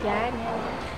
Jangan.